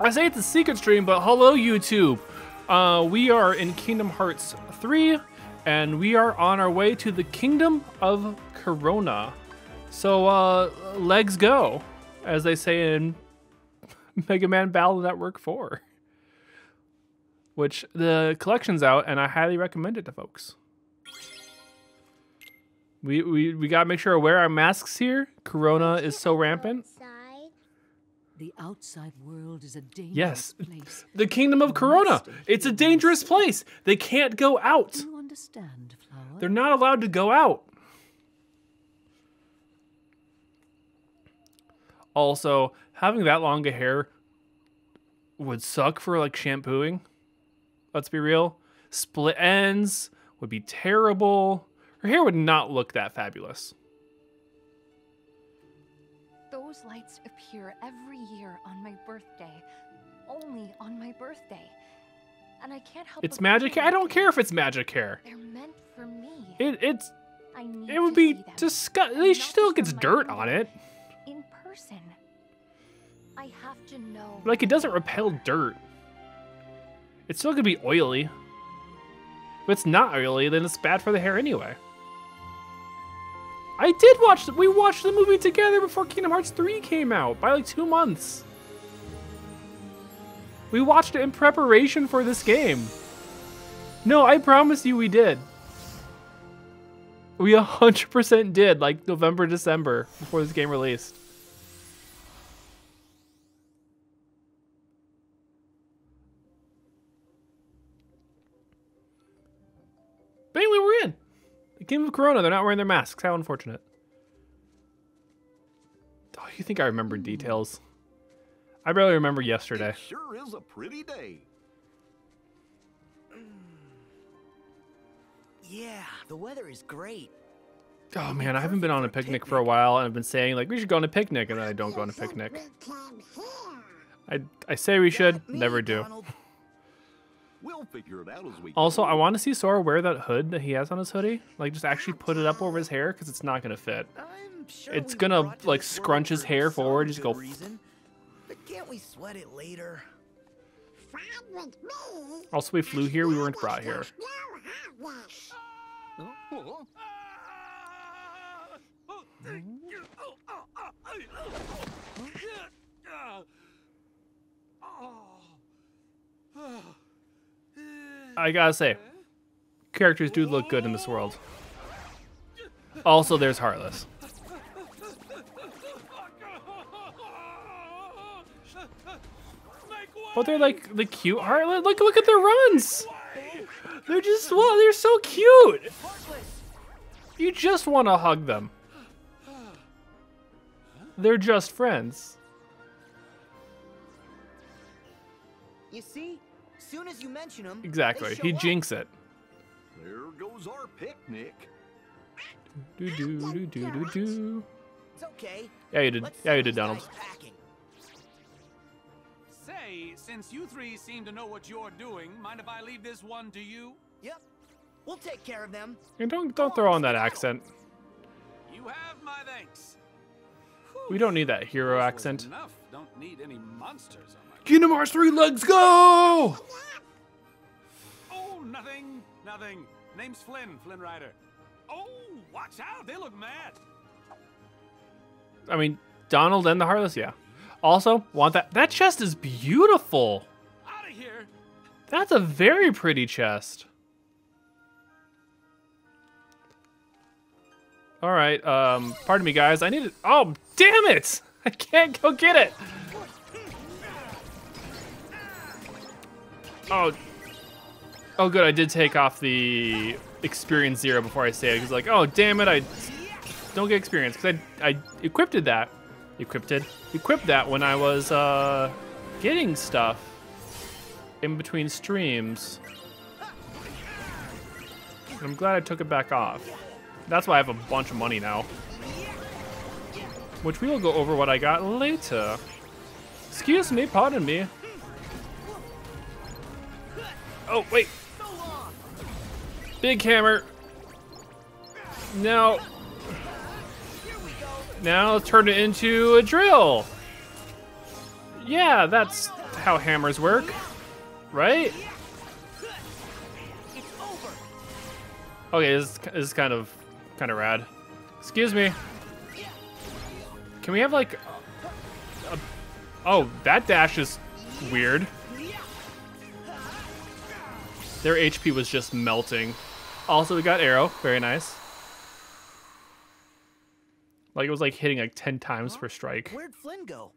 I say it's a secret stream, but hello YouTube. Uh, we are in Kingdom Hearts 3, and we are on our way to the Kingdom of Corona. So, uh, legs go, as they say in Mega Man Battle Network 4. Which the collection's out, and I highly recommend it to folks. We, we, we gotta make sure to wear our masks here. Corona is so rampant. The outside world is a dangerous Yes. place. The Kingdom of Corona. It's a dangerous place. They can't go out. Do you understand, Flower? They're not allowed to go out. Also, having that long a hair would suck for like shampooing. Let's be real. Split ends would be terrible. Her hair would not look that fabulous. Those lights appear every year on my birthday. Only on my birthday. And I can't help It's magic hair. I don't care if it's magic hair. They're meant for me. It it's I need it would to be disgusting. It still gets dirt on it. In person. I have to know. Like it doesn't repel dirt. It's still gonna be oily. If it's not oily, then it's bad for the hair anyway. I did watch. The, we watched the movie together before Kingdom Hearts 3 came out by like two months. We watched it in preparation for this game. No, I promise you, we did. We 100% did, like November, December, before this game released. The Kingdom of Corona, they're not wearing their masks. How unfortunate. Oh, you think I remember hmm. details? I barely remember yesterday. It sure is a pretty day. Yeah, the weather is great. Oh man, I haven't been on a picnic for a while, and I've been saying like we should go on a picnic, and then I don't go on a picnic. We can hear. I I say we should, never do. Donald. We'll figure it out as we Also. I want to see Sora wear that hood that he has on his hoodie. Like, just actually put it up over his hair because it's not gonna fit. Sure It's gonna, like, scrunch his hair some forward, just good go- Reason. But can't we sweat it later? Fun with me. Also, we flew here. We weren't brought here. Oh, No hotness. I gotta say, characters do look good in this world. Also, there's Heartless. But they're like the cute Heartless. Look, look at their runs. They're just well, they're so cute. You just want to hug them. They're just friends. You see, soon as you mention them, Exactly. He jinx it. There goes our picnic. Do do do do do do. It's okay. Yeah, you did. Let's Yeah, you did, these Donald. Say, since you three seem to know what you're doing, mind if I leave this one to you? Yep, we'll take care of them. And don't don't throw on that accent. You have my thanks. We don't need that hero accent. Enough. Don't need any monsters on my. Kingdom Hearts 3, let's go! Oh, nothing, nothing. Name's Flynn, Flynn Rider. Oh, watch out! They look mad. I mean, Donald and the Heartless, yeah. Also, want that. That chest is beautiful. Out of here. That's a very pretty chest. All right, um, pardon me, guys. I need it. Oh, damn it! I can't go get it. Oh, oh, good. I did take off the experience zero before I say it. He's like, oh, damn it! I don't get experience because I I equipped that, equipped equipped that when I was uh getting stuff in between streams. I'm glad I took it back off. That's why I have a bunch of money now. Which we will go over what I got later. Excuse me, pardon me. Oh, wait. Big hammer. Now. Now let's turn it into a drill. Yeah, that's how hammers work, right? Okay, this is, this is kind of kind of rad. Excuse me. Can we have like a, a- Oh, that dash is weird. Their HP was just melting. Also, we got arrow. Very nice. Like it was like hitting like 10 times per strike. Where'd Flynn go?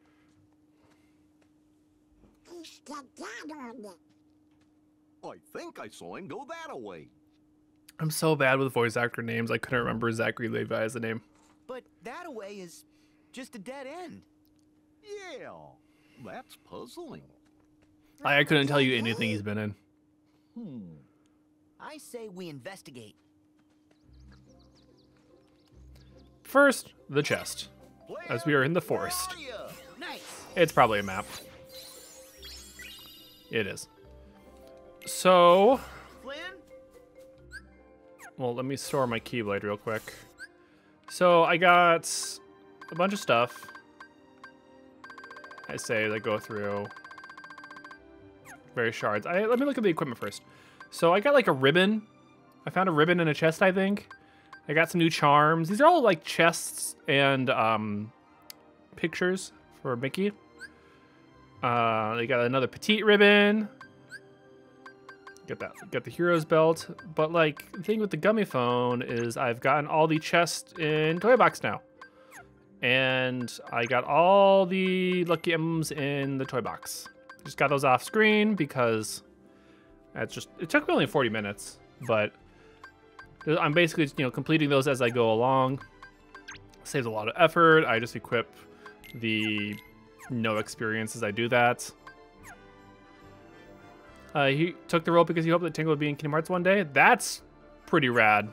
I think I saw him go that away. I'm so bad with voice actor names. I couldn't remember Zachary Levi as a name. But that away is just a dead end. Yeah, that's puzzling. I, I couldn't tell you anything he's been in. Hmm. I say we investigate. First, the chest. As we are in the forest. Where are ya? Nice. It's probably a map. It is. So, Flynn? well, let me store my Keyblade real quick. So I got a bunch of stuff. I say that go through various shards. I, let me look at the equipment first. So I got like a ribbon. I found a ribbon in a chest, I think. I got some new charms. These are all like chests and um, pictures for Mickey. Uh, they got another petite ribbon. Get that. Get the hero's belt. But like the thing with the Gummiphone is I've gotten all the chests in Toy Box now. And I got all the lucky M's in the toy box. Just got those off screen because that's just it took me only 40 minutes, but I'm basically you know completing those as I go along. Saves a lot of effort. I just equip the no experience as I do that. Uh, he took the role because he hoped that Tingle would be in Kingdom Hearts one day. That's pretty rad.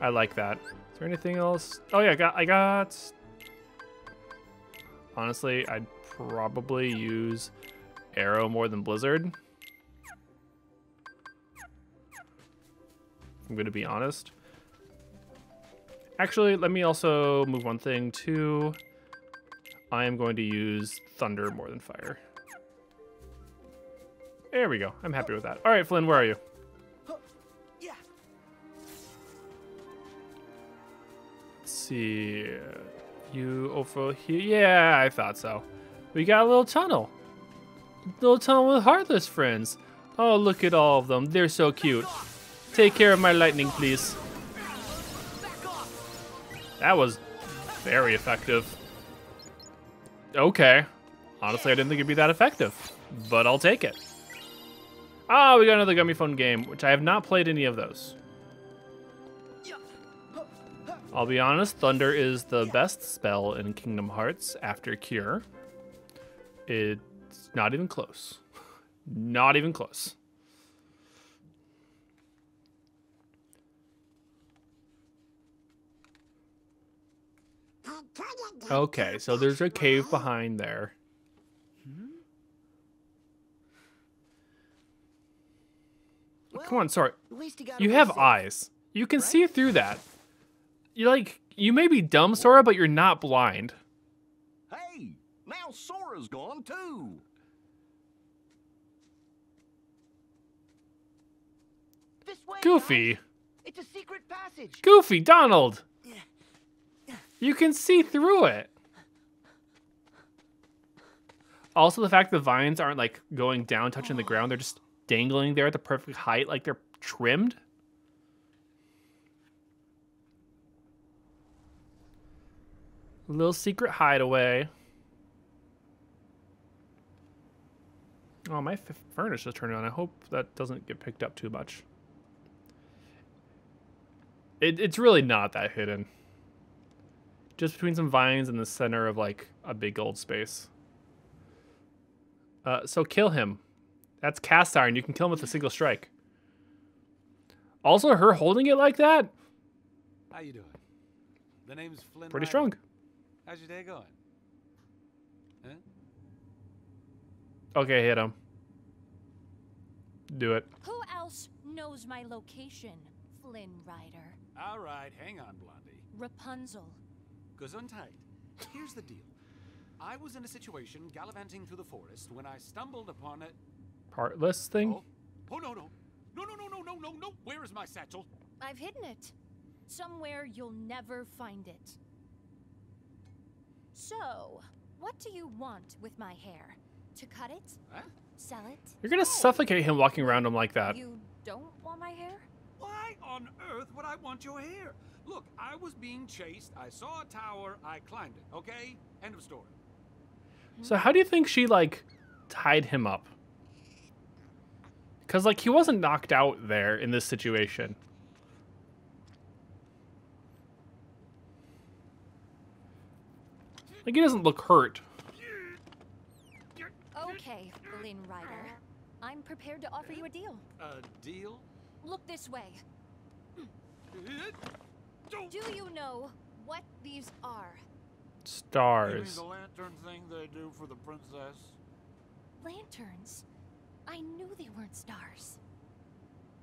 I like that. Is there anything else? Oh yeah, I got. I got. Honestly, I'd probably use Arrow more than Blizzard. I'm gonna be honest. Actually, let me also move one thing too. I am going to use Thunder more than Fire. There we go. I'm happy with that. All right, Flynn, where are you? Let's see. You over here? Yeah, I thought so. We got a little tunnel. Little tunnel with Heartless friends. Oh, look at all of them. They're so cute. Take care of my lightning, please. That was very effective. Okay. Honestly, I didn't think it'd be that effective, but I'll take it. Ah, we got another Gummiphone game, which I have not played any of those. I'll be honest, Thunder is the best spell in Kingdom Hearts after Cure. It's not even close. Not even close. I couldn't get Okay, so there's a cave behind there. Hmm? Come on, sorry. At least he got You have eyes. You can see through that. You like you may be dumb, Sora, but you're not blind. Hey, now Sora's gone too. This way, Goofy. guys. It's a secret passage. Goofy, Donald. You can see through it. Also, the fact the vines aren't like going down, touching the ground, they're just dangling there at the perfect height, like they're trimmed. Little secret hideaway. Oh, my furnace is turned on. I hope that doesn't get picked up too much. It, it's really not that hidden. Just between some vines in the center of like a big old space. Uh, so kill him. That's cast iron. You can kill him with a single strike. Also, her holding it like that, How you doing? The name's Flynn. pretty strong. How's your day going? Huh? Okay, hit him. Do it. Who else knows my location, Flynn Rider? All right, hang on, Blondie. Rapunzel. Gesundheit. Here's the deal. I was in a situation gallivanting through the forest when I stumbled upon a. Heartless thing? Oh, oh no, no. No, no, no, no, no, no, no. Where is my satchel? I've hidden it. Somewhere you'll never find it. So, what do you want with my hair? To cut it? Huh? Sell it? You're gonna suffocate him walking around him like that. You don't want my hair? Why on earth would I want your hair? Look, I was being chased. I saw a tower. I climbed it. Okay? End of story. So how do you think she like tied him up? Cause like he wasn't knocked out there in this situation. Like he doesn't look hurt. Okay, Flynn Rider. I'm prepared to offer you a deal. A deal? Look this way. Don't. You know what these are? Stars. lantern thing they do for the princess? Lanterns? I knew they weren't stars.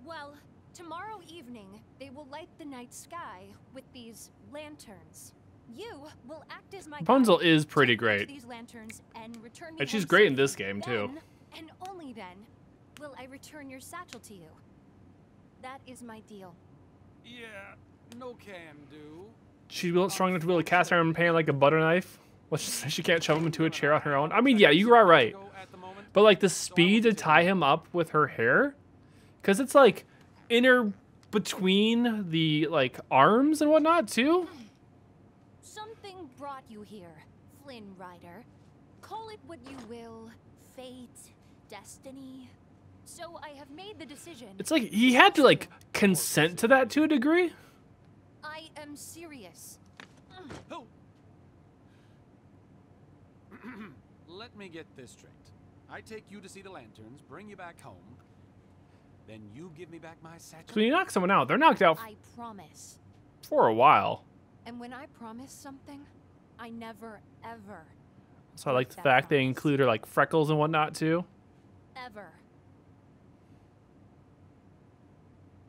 Well, tomorrow evening, they will light the night sky with these lanterns. You will act as my Rapunzel guide, is pretty take me to great. These lanterns and return And she's great in this game, too. Then, and only then, will I return your satchel to you. That is my deal. Yeah, no can do. She's strong enough to be able to cast iron pan like a butter knife. Let's just say she can't shove him into a chair on her own. I mean, yeah, you are right. But like the speed to tie him up with her hair, because it's like inner between the like arms and whatnot too. Something brought you here, Flynn Rider. Call it what you will fate, destiny. So I have made the decision. It's like he had to like consent to that to a degree. I am serious. Oh. Let me get this straight. I take you to see the lanterns, bring you back home, then you give me back my satchel. So you knock someone out, they're knocked out I promise. for a while. And when I promise something, I never, ever, So I like the fact they include her like freckles and whatnot too. ever.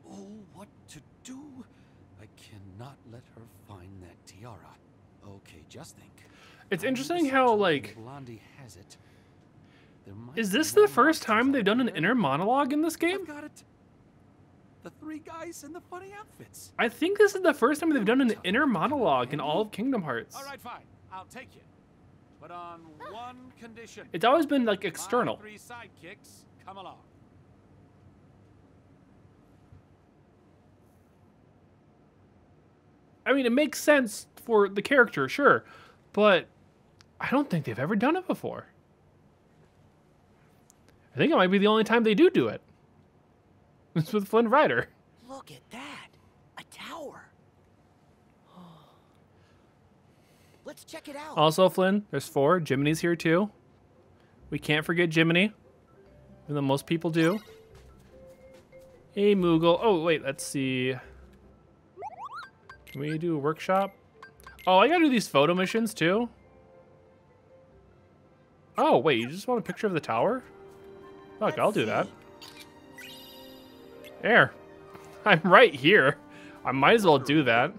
Oh, what to do? I cannot let her find that tiara. Okay, just think. It's I interesting how like Blondie has it. There might is this the first time they've done an inner monologue in this I've game? got it. The three guys in the funny outfits. I think this is the first time they've done an inner monologue in all of Kingdom Hearts. All right, fine. I'll take you. But on oh. one condition. It's always been like external. My three sidekicks come along. I mean, it makes sense for the character, sure, but I don't think they've ever done it before. I think it might be the only time they do do it. It's with Flynn Rider. Look at that. A tower. Let's check it out. Also, Flynn, there's four. Jiminy's here too. We can't forget Jiminy, even though most people do. Hey, Moogle. Oh, wait, let's see. Can we do a workshop? Oh, I gotta do these photo missions too. Oh, wait, you just want a picture of the tower? Fuck, I'll do that. There. I'm right here. I might as well do that.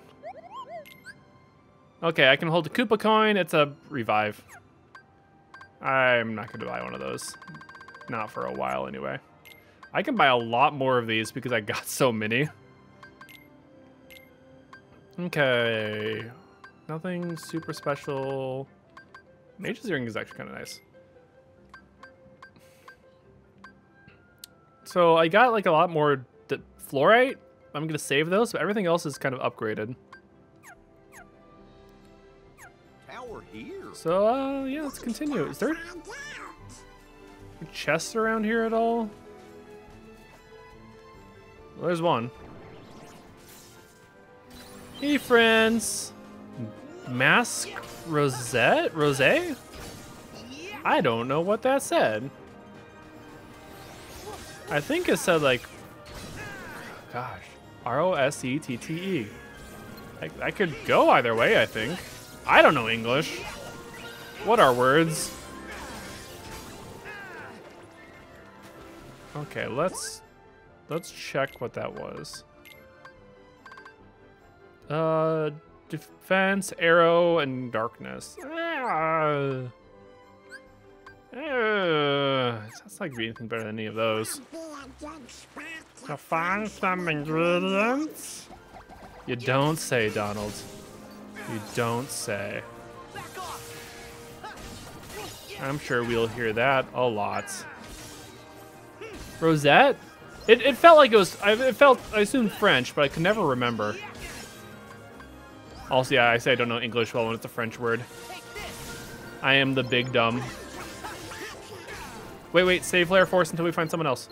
Okay, I can hold a Koopa coin. It's a revive. I'm not going to buy one of those. Not for a while, anyway. I can buy a lot more of these because I got so many. Okay. Nothing super special. Mage's Earring is actually kind of nice. So I got like a lot more fluorite. I'm going to save those, but everything else is kind of upgraded. Tower here. So, uh, yeah, let's continue. Is there chests around here at all? Well, there's one. Hey, friends. Mask Rosette? Rose? I don't know what that said. I think it said, like, gosh, R O S E T T E. That, that could go either way, I think. I don't know English. What are words? Okay, let's let's check what that was. Uh, defense, arrow, and darkness. Uh, uh, sounds like anything better than any of those. To find some ingredients? You don't say, Donald. You don't say. I'm sure we'll hear that a lot. Rosette? It, it felt like it was, it felt, I assumed French, but I could never remember. Also, yeah, I say I don't know English well when it's a French word. I am the big dumb. Wait, wait, save Flare Force until we find someone else.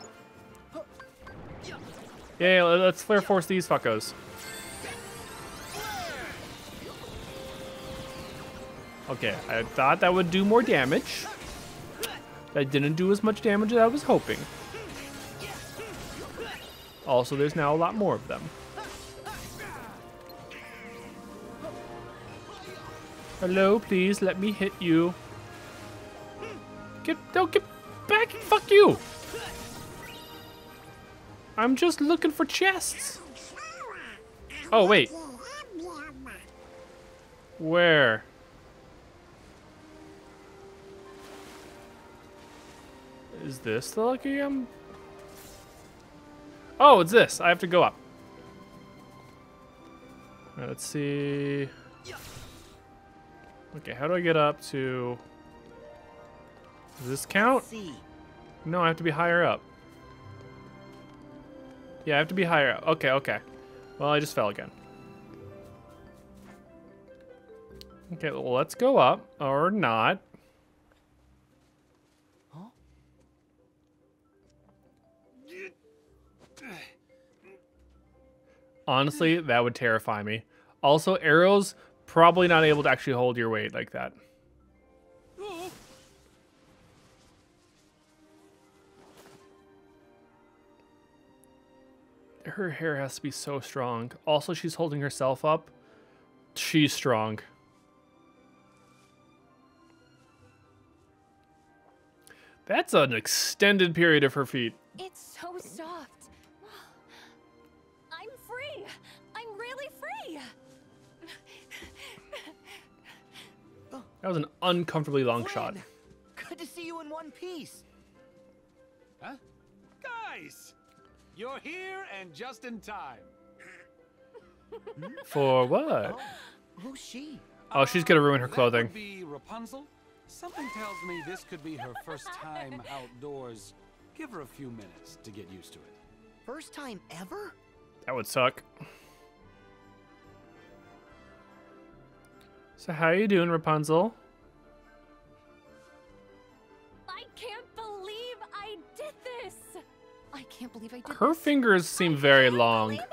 Yeah, let's Flare Force these fuckos. Okay, I thought that would do more damage. That didn't do as much damage as I was hoping. Also, there's now a lot more of them. Hello, please, let me hit you. Get, don't get back, fuck you! I'm just looking for chests. Oh, wait. Where? Is this the lucky um? Oh, it's this. I have to go up. Let's see. Okay, how do I get up to? Does this count? No, I have to be higher up. Yeah, I have to be higher. Okay, okay. Well, I just fell again. Okay, well, let's go up. Or not. Honestly, that would terrify me. Also, arrows probably not able to actually hold your weight like that. Her hair has to be so strong. Also, she's holding herself up. She's strong. That's an extended period of her feet. It's so soft. I'm free. I'm really free. That was an uncomfortably long shot. Good to see you in one piece. Huh? Guys! You're here and just in time. For what? Oh, who's she? Oh, she's gonna ruin her That clothing. would be Rapunzel. Something tells me this could be her first time outdoors. Give her a few minutes to get used to it. First time ever? That would suck. So how you doing, Rapunzel? Can't believe I did Her this. fingers seem very long. I.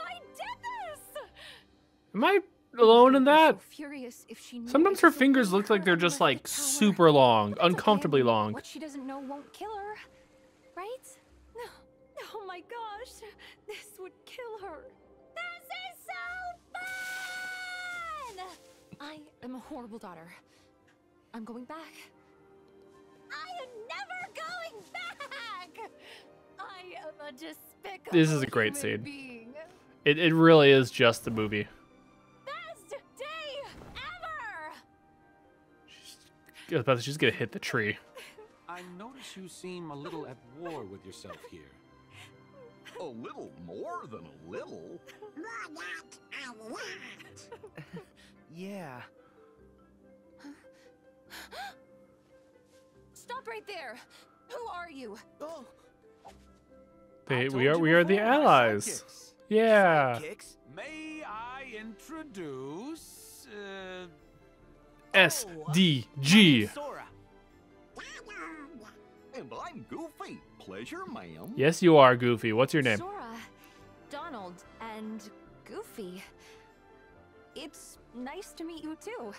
Am I alone in that? So furious if she knew Sometimes her fingers look like they're just like super long, it's okay. uncomfortably long. What she doesn't know won't kill her, right? No. Oh my gosh. This would kill her. This is so fun! I am a horrible daughter. I'm going back. I am never going back. I am a despicable This is a great scene. being. It, it really is just the movie. Best day ever. I was about to- She's gonna hit the tree. I notice you seem a little at war with yourself here. A little more than a little. More not a lot. Yeah. Stop right there. Who are you? Oh, They, we are we are the allies. sidekicks. Yeah. kicks. May I introduce uh, S Oh, D G. Sora. Donald. And I'm Goofy. Pleasure, ma'am. Yes, you are Goofy. What's your name? Sora, Donald, and Goofy. It's nice to meet you too.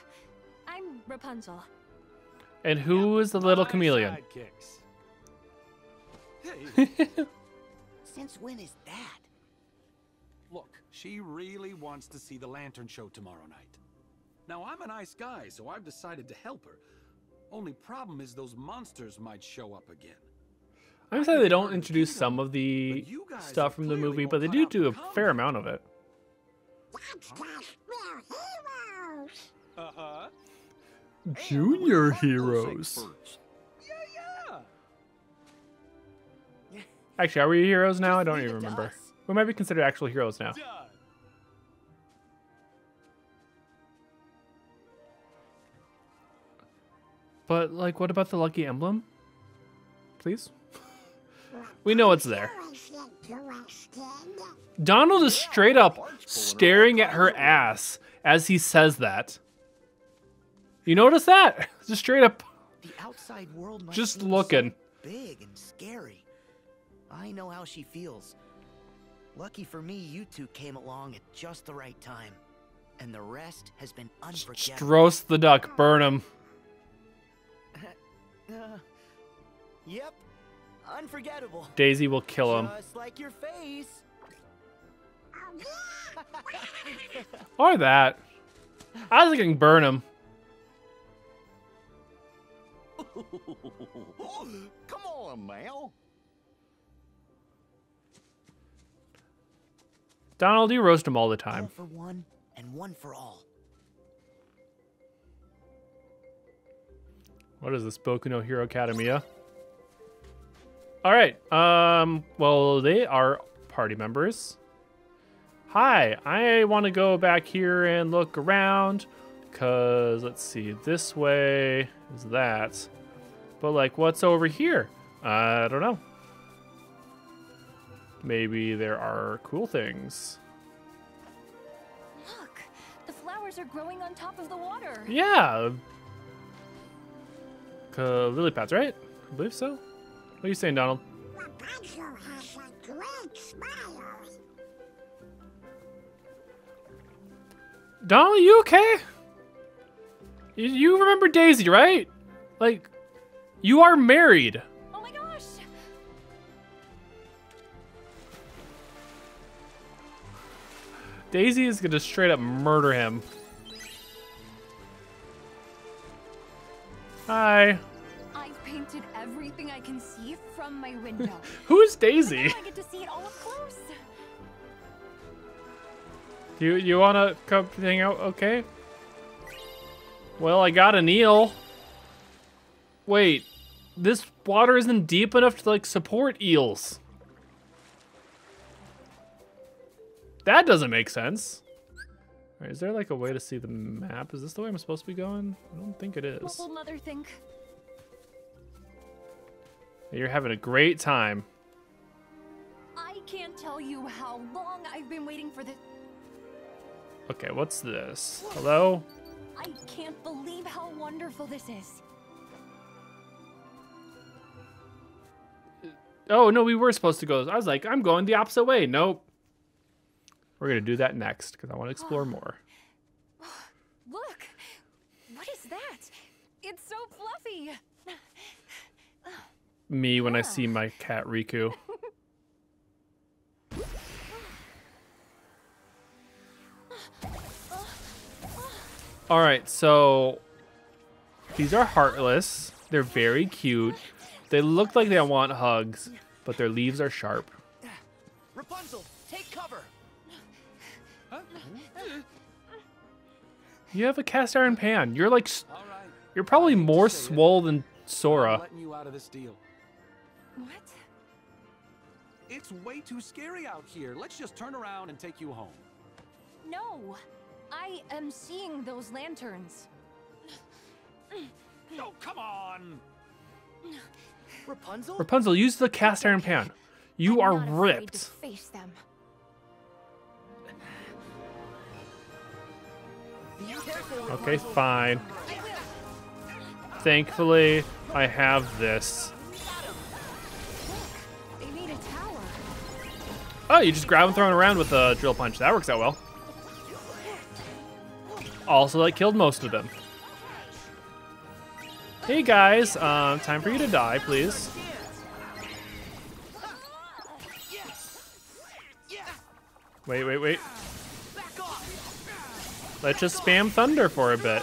I'm Rapunzel. And who is the little my chameleon? sidekicks? Hey, Since when is that? look, she really wants to see the lantern show tomorrow night. Now, I'm a nice guy, so I've decided to help her. Only problem is those monsters might show up again. I'm sorry they don't introduce some of the But you guys stuff from the movie, but they do do a fair amount of it. That's cause we're heroes. Uh-huh. Junior Hey, I wouldn't want those heroes. Actually, are we heroes now? I don't even remember. us. We might be considered actual heroes now. But like, what about the lucky emblem? Please. We know it's there. Donald is straight up staring at her ass as he says that. You notice that? Just straight up. The outside world might Just looking. so big and scary. I know how she feels. Lucky for me, you two came along at just the right time. And the rest has been unforgettable. Stross the duck, burn him. Uh, yep. Unforgettable. Daisy will kill him. Just like your face. Or that. I was thinking burn him. Come on, Mal. Donald, you roast them all the All time. for one and one for all. What is this, Boku no Hero Academia? All right. Um. Well, they are party members. Hi. I want to go back here and look around, cause let's see. This way is that, but like, what's over here? I don't know. Maybe there are cool things. Look, the flowers are growing on top of the water. Yeah. Uh, lily pads, right? I believe so. What are you saying, Donald? Rapunzel has a great smile. Donald, you okay? You, you remember Daisy, right? Like, you are married. Daisy is gonna straight up murder him. Hi. I've painted everything I can see from my window. Who's Daisy? I get to see it all up close. You you wanna come hang out? Okay. Well, I got an eel. Wait, this water isn't deep enough to like support eels. That doesn't make sense. Alright, is there like a way to see the map? Is this the way I'm supposed to be going? I don't think it is. What is. will Mother think? You're having a great time. I can't tell you how long I've been waiting for this. Okay, what's this? Hello? I can't believe how wonderful this is. Oh, no, we were supposed to go. I was like, I'm going the opposite way. Nope. We're going to do that next because I want to explore more. Look! What is that? It's so fluffy! Me when I see my cat Riku. All right, so these are heartless. They're very cute. They look like they want hugs, but their leaves are sharp. Rapunzel, take cover. You have a cast iron pan. You're like, s- you're probably more Say swole than Sora. you out of this deal. What? It's way too scary out here. Let's just turn around and take you home. No! I am seeing those lanterns. Oh, come on! Rapunzel? Rapunzel, use the cast iron pan. You I'm are not afraid to ripped. face them. Okay, fine. Thankfully, I have this. Oh, you just grab and throw it around with a drill punch. That works out well. Also, that killed most of them. Hey guys, um, time for you to die, please. Wait, wait, wait. Let's just spam thunder for a bit.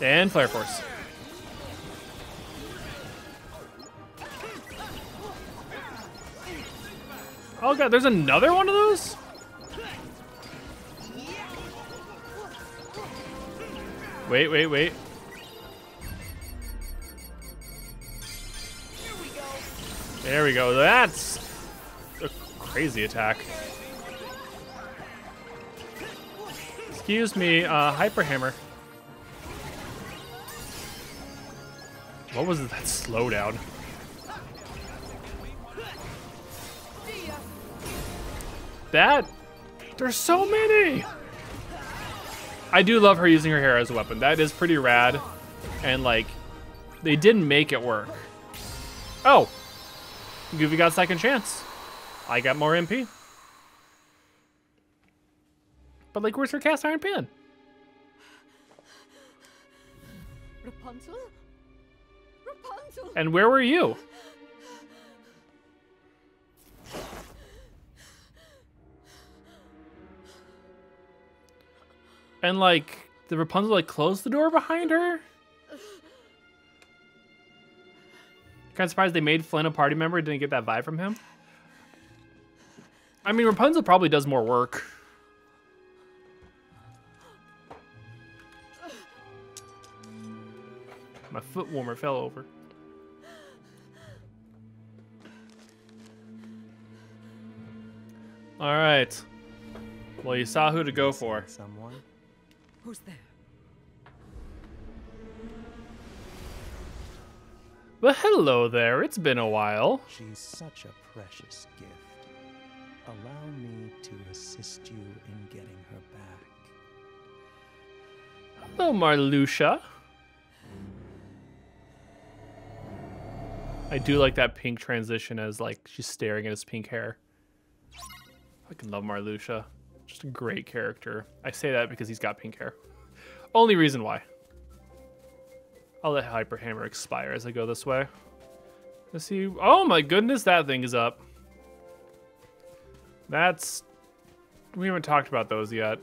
And flare force. Oh god, there's another one of those? Wait, wait, wait. There we go. That's a crazy attack. Excuse me, uh, Hyper Hammer. What was that slowdown? That there's so many. I do love her using her hair as a weapon. That is pretty rad. And like they didn't make it work. Oh. Goofy got second chance. I got more MP. But like where's her cast iron pan? Rapunzel? Rapunzel! And where were you? And like, the Rapunzel like closed the door behind her? Kind of surprised they made Flynn a party member. Didn't get that vibe from him. I mean, Rapunzel probably does more work. My foot warmer fell over. All right. Well, you saw who to go for. Someone? Who's there? Well, hello there. It's been a while. She's such a precious gift. Allow me to assist you in getting her back. Hello, Marluxia. I do like that pink transition as like she's staring at his pink hair. I can love Marluxia. Just a great character. I say that because he's got pink hair. Only reason why. I'll let Hyper Hammer expire as I go this way. Let's see. Oh my goodness, that thing is up. That's... We haven't talked about those yet.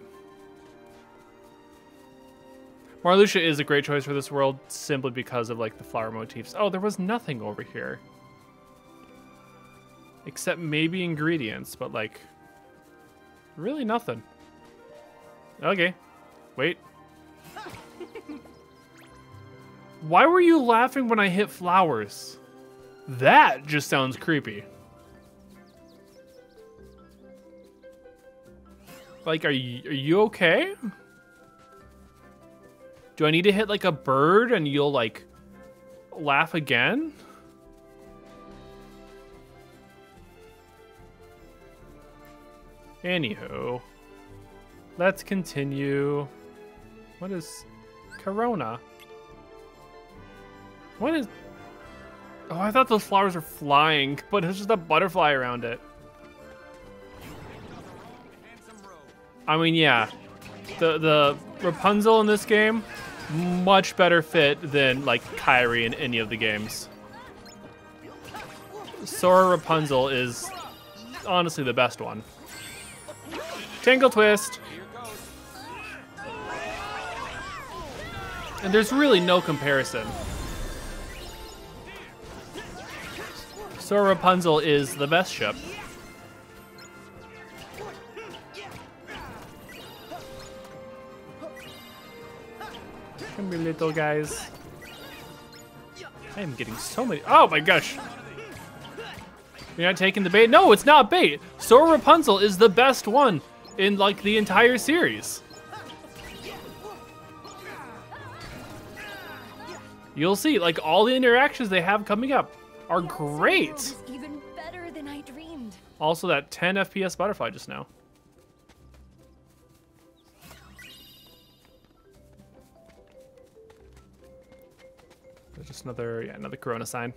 Marluxia is a great choice for this world simply because of like the flower motifs. Oh, there was nothing over here. Except maybe ingredients, but like really nothing. Okay. Wait. Why were you laughing when I hit flowers? That just sounds creepy. Like, are you, are you okay? Do I need to hit like a bird and you'll like laugh again? Anywho, let's continue. What is Corona? What is... Oh, I thought those flowers were flying, but it's just a butterfly around it. I mean, yeah. The, the Rapunzel in this game, much better fit than, like, Kairi in any of the games. Sora Rapunzel is honestly the best one. Tangle Twist! And there's really no comparison. Sora Rapunzel is the best ship. Come here, little guys. I am getting so many. Oh my gosh. You're not taking the bait? No, it's not bait. Sora Rapunzel is the best one in like the entire series. You'll see, like all the interactions they have coming up are great. Even better than I dreamed. Also, that 10 FPS butterfly just now. There's just another, yeah, another Corona sign.